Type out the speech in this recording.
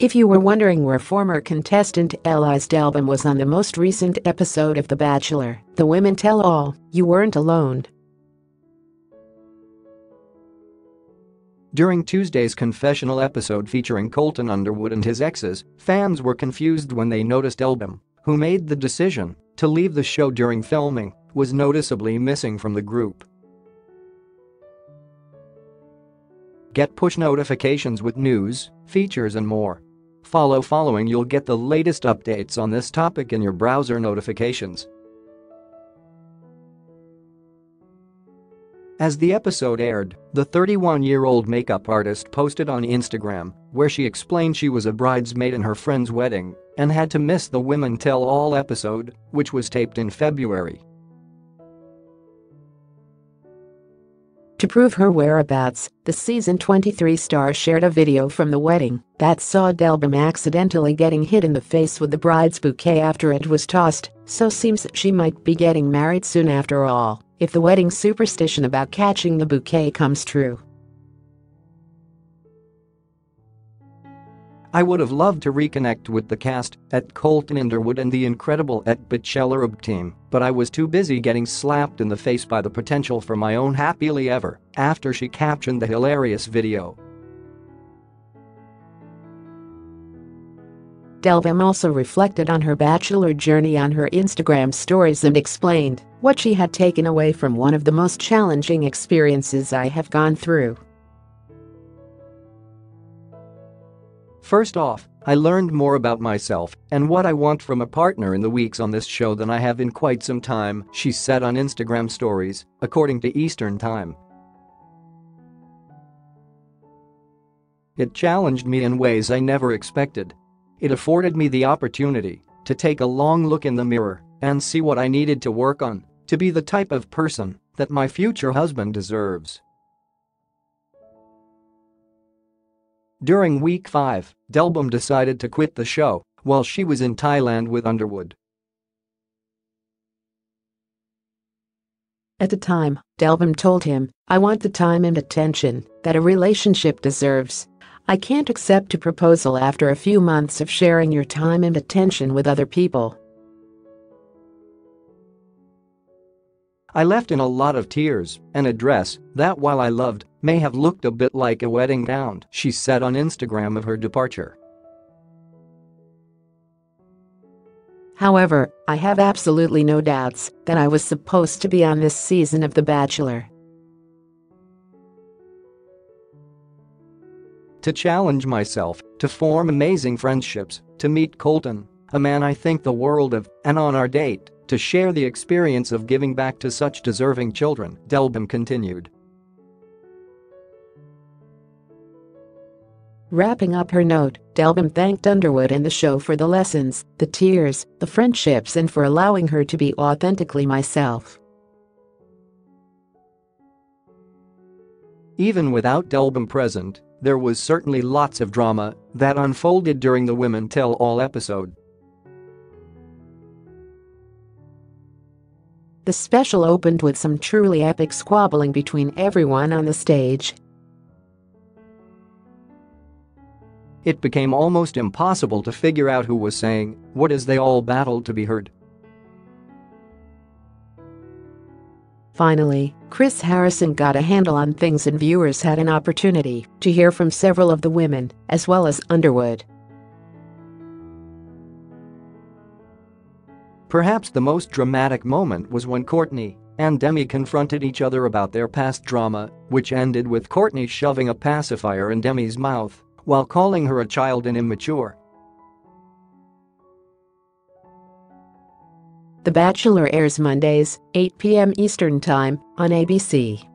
If you were wondering where former contestant Elyse Dehlbom was on the most recent episode of The Bachelor, The Women Tell All, you weren't alone. During Tuesday's confessional episode featuring Colton Underwood and his exes, fans were confused when they noticed Dehlbom, who made the decision to leave the show during filming, was noticeably missing from the group. Get push notifications with news, features and more. Follow following you'll get the latest updates on this topic in your browser notifications. As the episode aired, the 31-year-old makeup artist posted on Instagram where she explained she was a bridesmaid in her friend's wedding and had to miss the Women Tell All episode, which was taped in February. To prove her whereabouts, the season 23 star shared a video from the wedding that saw Dehlbom accidentally getting hit in the face with the bride's bouquet after it was tossed, so seems she might be getting married soon after all if the wedding superstition about catching the bouquet comes true. I would have loved to reconnect with the cast at Colton Underwood and the incredible at Bachelor team, but I was too busy getting slapped in the face by the potential for my own happily ever after she captioned the hilarious video. Dehlbom also reflected on her bachelor journey on her Instagram stories and explained what she had taken away from one of the most challenging experiences I have gone through. First off, I learned more about myself and what I want from a partner in the weeks on this show than I have in quite some time, she said on Instagram stories, according to Eastern Time. It challenged me in ways I never expected, it afforded me the opportunity to take a long look in the mirror and see what I needed to work on to be the type of person that my future husband deserves. During week 5, Dehlbom decided to quit the show while she was in Thailand with Underwood. At the time, Dehlbom told him, I want the time and attention that a relationship deserves. I can't accept a proposal after a few months of sharing your time and attention with other people. I left in a lot of tears and a dress that while I loved may have looked a bit like a wedding gown, she said on Instagram of her departure. However, I have absolutely no doubts that I was supposed to be on this season of The Bachelor. to challenge myself, to form amazing friendships, to meet Colton, a man I think the world of, and on our date, to share the experience of giving back to such deserving children, Dehlbom continued. Wrapping up her note, Dehlbom thanked Underwood and the show for the lessons, the tears, the friendships and for allowing her to be authentically myself. Even without Dehlbom present, there was certainly lots of drama that unfolded during the Women Tell All episode. The special opened with some truly epic squabbling between everyone on the stage. It became almost impossible to figure out who was saying what as they all battled to be heard. Finally, Chris Harrison got a handle on things and viewers had an opportunity to hear from several of the women, as well as Underwood. Perhaps the most dramatic moment was when Courtney and Demi confronted each other about their past drama, which ended with Courtney shoving a pacifier in Demi's mouth while calling her a child and immature. The Bachelor airs Mondays, 8 p.m. Eastern Time, on ABC.